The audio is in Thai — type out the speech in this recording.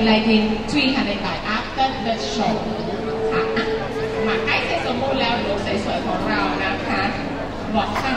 lighting 300 baht after the show ค่ะอะมาใกล้เสร็จสมบูรณ์แล้วรูปสวยๆของเรานะคะบอกข้าง